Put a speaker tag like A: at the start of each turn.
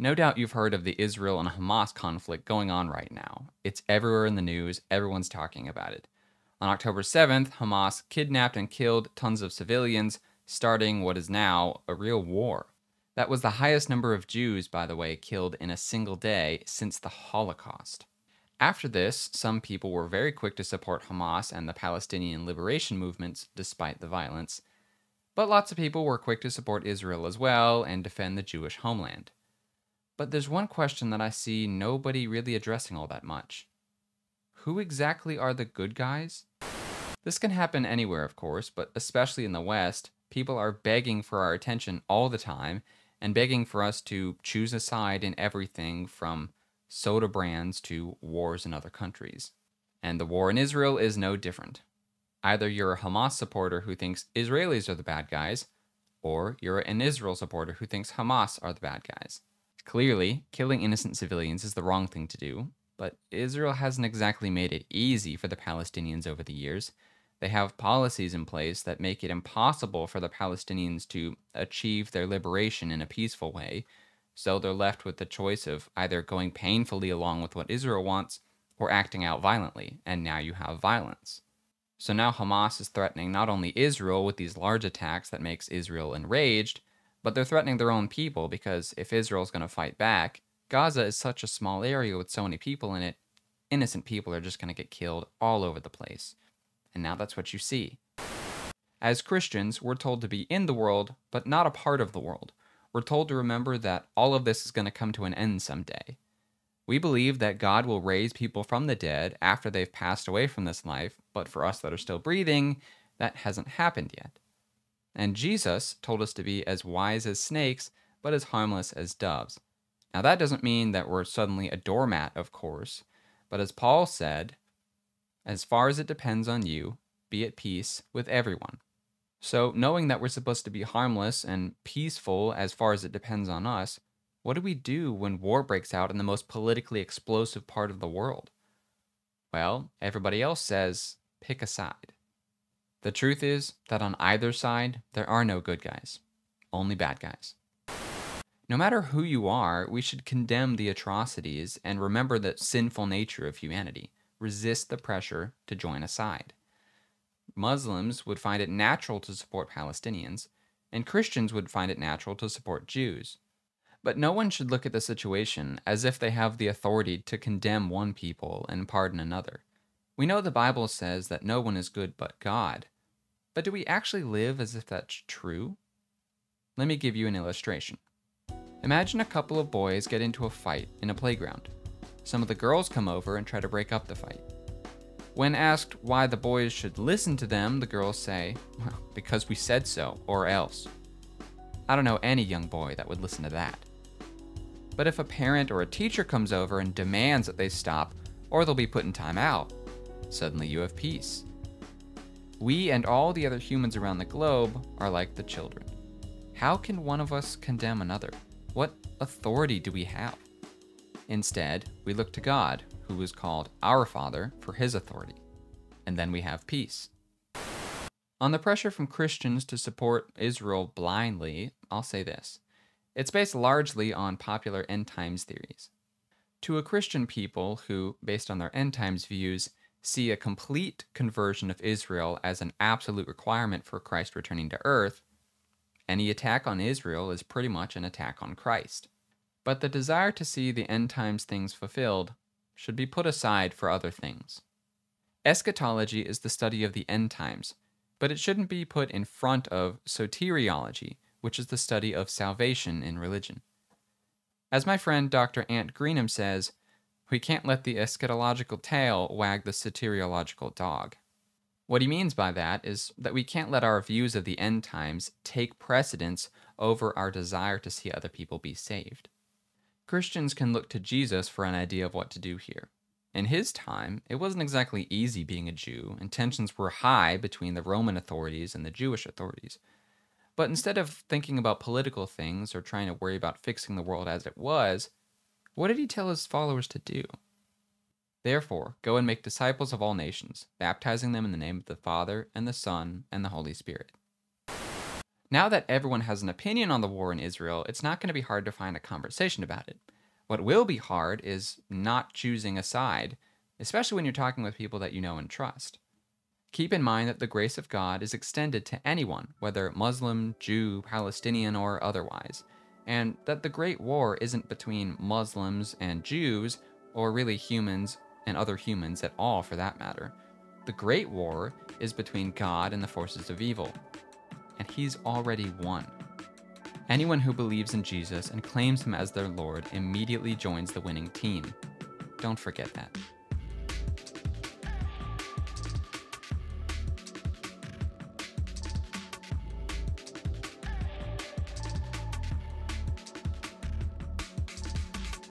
A: No doubt you've heard of the Israel and Hamas conflict going on right now. It's everywhere in the news, everyone's talking about it. On October 7th, Hamas kidnapped and killed tons of civilians, starting what is now a real war. That was the highest number of Jews, by the way, killed in a single day since the Holocaust. After this, some people were very quick to support Hamas and the Palestinian liberation movements despite the violence. But lots of people were quick to support Israel as well and defend the Jewish homeland. But there's one question that I see nobody really addressing all that much. Who exactly are the good guys? This can happen anywhere, of course, but especially in the West, people are begging for our attention all the time and begging for us to choose a side in everything from soda brands to wars in other countries. And the war in Israel is no different. Either you're a Hamas supporter who thinks Israelis are the bad guys, or you're an Israel supporter who thinks Hamas are the bad guys. Clearly, killing innocent civilians is the wrong thing to do, but Israel hasn't exactly made it easy for the Palestinians over the years. They have policies in place that make it impossible for the Palestinians to achieve their liberation in a peaceful way, so they're left with the choice of either going painfully along with what Israel wants or acting out violently, and now you have violence. So now Hamas is threatening not only Israel with these large attacks that makes Israel enraged, but they're threatening their own people because if Israel's going to fight back, Gaza is such a small area with so many people in it, innocent people are just going to get killed all over the place. And now that's what you see. As Christians, we're told to be in the world, but not a part of the world. We're told to remember that all of this is going to come to an end someday. We believe that God will raise people from the dead after they've passed away from this life, but for us that are still breathing, that hasn't happened yet. And Jesus told us to be as wise as snakes, but as harmless as doves. Now, that doesn't mean that we're suddenly a doormat, of course, but as Paul said, as far as it depends on you, be at peace with everyone. So, knowing that we're supposed to be harmless and peaceful as far as it depends on us, what do we do when war breaks out in the most politically explosive part of the world? Well, everybody else says pick a side. The truth is that on either side, there are no good guys, only bad guys. No matter who you are, we should condemn the atrocities and remember the sinful nature of humanity. Resist the pressure to join a side. Muslims would find it natural to support Palestinians, and Christians would find it natural to support Jews. But no one should look at the situation as if they have the authority to condemn one people and pardon another. We know the Bible says that no one is good but God. But do we actually live as if that's true? Let me give you an illustration. Imagine a couple of boys get into a fight in a playground. Some of the girls come over and try to break up the fight. When asked why the boys should listen to them, the girls say, well, because we said so, or else. I don't know any young boy that would listen to that. But if a parent or a teacher comes over and demands that they stop, or they'll be put in time out, suddenly you have peace. We and all the other humans around the globe are like the children. How can one of us condemn another? What authority do we have? Instead, we look to God, who is called our Father, for his authority. And then we have peace. On the pressure from Christians to support Israel blindly, I'll say this. It's based largely on popular end times theories. To a Christian people who, based on their end times views, see a complete conversion of Israel as an absolute requirement for Christ returning to earth, any attack on Israel is pretty much an attack on Christ. But the desire to see the end times things fulfilled should be put aside for other things. Eschatology is the study of the end times, but it shouldn't be put in front of soteriology, which is the study of salvation in religion. As my friend Dr. Ant Greenham says, we can't let the eschatological tail wag the soteriological dog. What he means by that is that we can't let our views of the end times take precedence over our desire to see other people be saved. Christians can look to Jesus for an idea of what to do here. In his time, it wasn't exactly easy being a Jew, and tensions were high between the Roman authorities and the Jewish authorities. But instead of thinking about political things or trying to worry about fixing the world as it was, what did he tell his followers to do? Therefore, go and make disciples of all nations, baptizing them in the name of the Father, and the Son, and the Holy Spirit. Now that everyone has an opinion on the war in Israel, it's not going to be hard to find a conversation about it. What will be hard is not choosing a side, especially when you're talking with people that you know and trust. Keep in mind that the grace of God is extended to anyone, whether Muslim, Jew, Palestinian, or otherwise, and that the Great War isn't between Muslims and Jews, or really humans and other humans at all for that matter. The Great War is between God and the forces of evil, and He's already won. Anyone who believes in Jesus and claims Him as their Lord immediately joins the winning team. Don't forget that.